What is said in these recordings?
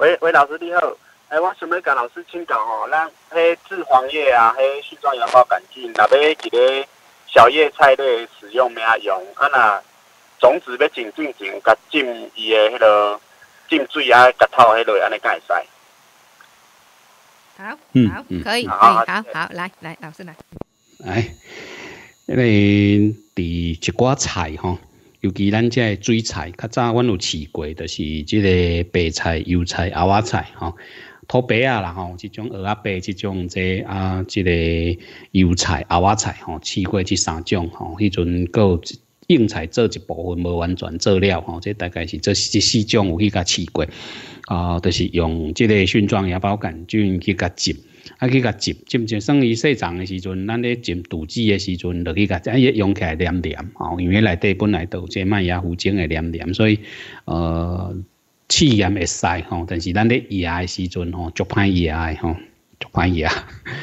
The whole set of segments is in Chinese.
喂喂，老师你好，哎，我想要跟老师请教哦，咱迄制黄叶啊，迄絮状芽孢杆菌，若要一个小叶菜类使用咩用？啊那种子要种进前，甲浸伊的迄个浸水啊，甲透迄落安尼会使。好，嗯，好，可以，可以，好好，来来，老师来。哎，因为第一寡菜吼。尤其咱这水菜，较早阮有饲过，就是即个白菜、油菜、娃娃菜吼，土白啊啦吼，即种蚵仔白，即种这啊，即个油菜、娃娃菜吼，饲过即三种吼，迄阵够硬菜做一部分，无完全做了吼，这大概是这这四种有去甲饲过啊，就是用即个菌状芽孢杆菌去甲浸。啊，去甲浸浸就算于细长的时阵，咱咧浸肚子的时阵，就去甲啊，伊用起来黏黏吼，因为内底本来都有这麦芽糊精的黏黏，所以呃，试验会使吼，但是咱咧压的时阵吼，足歹压的吼，足歹压，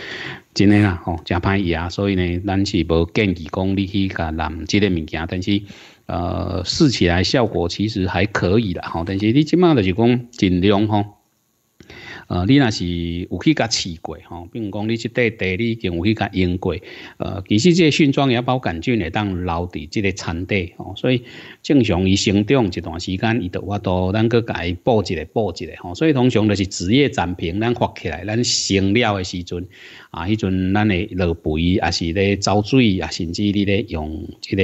真诶啦吼，真歹压，所以呢，咱是无建议讲你去甲染即个物件，但是呃，试起来效果其实还可以啦吼，但是你即码就是讲尽量吼。呃，你若是有去甲试过吼，比如讲你即块地你已经有去甲用过，呃，其实这菌状芽孢杆菌会当留伫即个产地吼，所以正常伊生长一段时间，伊就我都咱个甲伊补一个补一个吼，所以通常就是枝叶展平，咱发起来，咱生了的时阵。啊，迄阵咱诶落肥，也是咧走水，啊，甚至你咧用即个，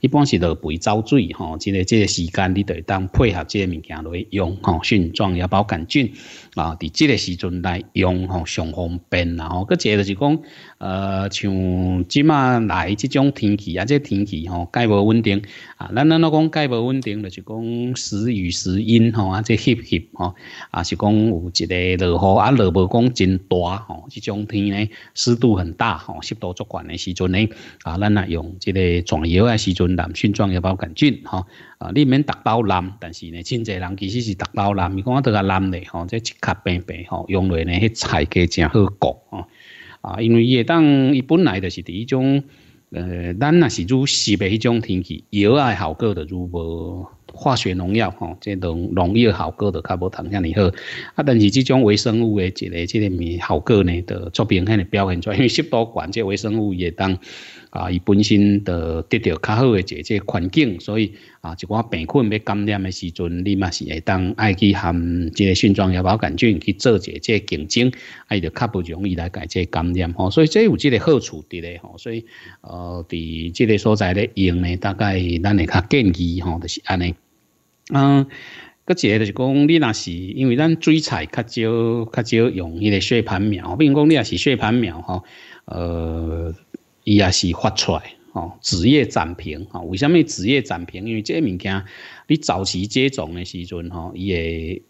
一般是落肥走水吼，即个即个时间，你得当配合即个物件来用吼，菌状芽孢杆菌啊，伫即个时阵来用吼上方便，然后，佮一个就是讲。呃，像即马来即种天气啊，即天气吼，介无稳定啊。咱咱都讲介无稳定，就是讲时雨时阴吼，啊，即翕翕吼，啊是讲有一个落雨啊，落无讲真大吼，即种天呢，湿度很大吼，湿度足悬的时阵呢，啊，咱啊用即个壮油的时阵，染菌状叶孢杆菌吼，啊，你免达到染，但是呢，真侪人其实是达到染，伊讲我得个染咧吼，即一卡平平吼，用落呢，迄菜价真好过吼。啊，因为伊当伊本来就是伫一种，呃，咱若是愈湿的迄种天气，药啊效果就愈无化学农药吼，即农农药效果都较无通遐尼好。啊，但是即种微生物的一个即个面效果呢，就足明显的表现出来，因为湿度悬，即微生物也当。啊，伊本身的得到较好的一个环境，所以啊，一寡病菌要感染的时阵，你嘛是会当爱去含即个菌状芽孢杆菌去做一个即竞争，啊，伊就较不容易来解这感染吼。所以这有即个好处伫咧吼。所以呃，伫即个所在咧用呢，大概咱会较建议吼，就是安尼。嗯，个一个就是讲，你若是因为咱水菜较少较少用迄个血盘苗，比如讲你若是血盘苗吼，呃。伊也是发出来，吼，枝叶展平，吼，为虾米枝叶展平？因为这物件，你早期接种的时阵，吼，伊会，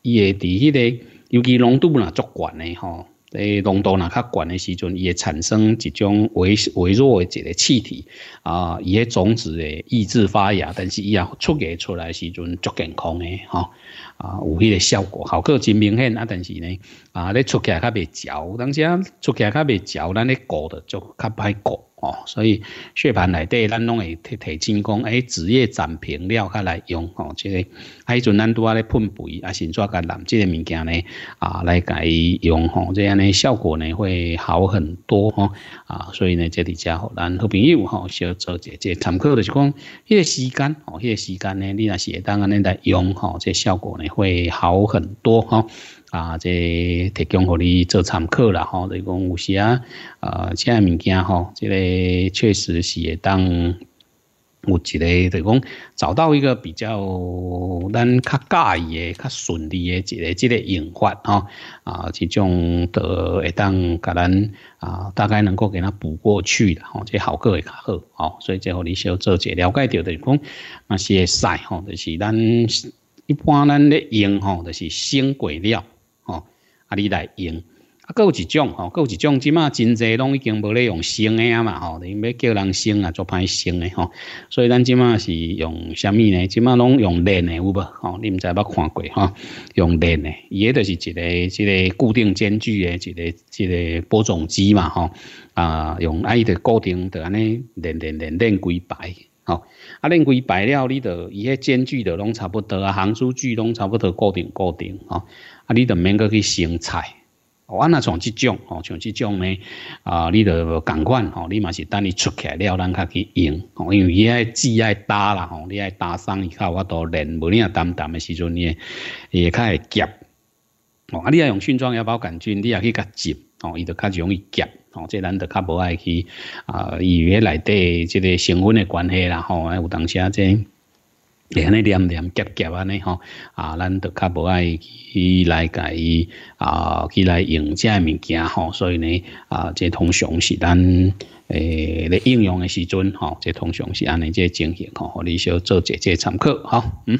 伊会伫迄个，尤其浓度若足悬的，吼，诶，浓度若较悬诶时阵，伊会产生一种微微弱诶一个气体，啊，伊诶种子会抑制发芽，但是伊啊出芽出来时阵足健康诶，吼。啊，有迄个效果，效果真明显啊！但是呢，啊，咧出起来较袂焦，当时啊，出起来较袂焦，咱咧顾着就较歹顾哦。所以血盘内底咱拢会提提醒讲，诶，枝叶展平了较来用哦。即个啊，迄阵咱拄仔咧喷肥啊，先做甲染即个物件呢，啊，来改用吼，这样呢效果呢会好很多吼。啊，所以呢，这伫遮互咱好朋友吼，小做姐姐参考就是讲，迄个时间哦，迄个时间呢，你若是会当安尼来用吼，这效果呢。会好很多哈啊！这提供给你做参考啦吼。就是讲有时啊，呃，这物件哈，这个确实是会当有一个，就是讲找到一个比较咱较介意的、较顺利的一个这个用法吼啊，这种的会当甲咱啊，大概能够给它补过去的吼，这效果会较好哦。所以最后你需要做者了解到的讲那些晒哈，就是咱。一般咱咧用吼，就是生过了，啊，你来用啊，搁有一种吼，搁有一种，即马真济拢已经无咧用生诶啊嘛吼，因要叫人生啊，做歹生诶吼，所以咱即马是用虾米呢？即马拢用链诶有无？吼，你毋知捌看过吼，用链诶，伊个就是一个即个固定间距诶一个即个播种机嘛吼，啊，用啊伊个固定的安尼链链链链几排。吼，啊，恁规摆了，你著伊迄间距的拢差不多啊，行数距拢差不多固定固定吼，啊，你著免搁去生菜。我若像即种吼，像即种呢，啊，你著共款吼，你嘛是等伊出起来了，咱较去用吼，因为伊爱籽爱打啦吼，你爱打松伊较有法度练，无你啊淡淡的时阵，你会较会夹。哦，啊，你若用菌状芽孢杆菌，你也去甲接，哦，伊就较容易夹，哦，即咱就较无爱去啊，伊迄内底即个成分的关系啦，吼，有当时啊，即。会安尼黏黏夹夹安尼吼，啊，咱着较无爱去来甲伊啊，去来用遮物件吼，所以呢，啊，这通常是咱诶咧应用的时阵吼，这通常是安尼这情形吼，互你小做者这参考吼，嗯。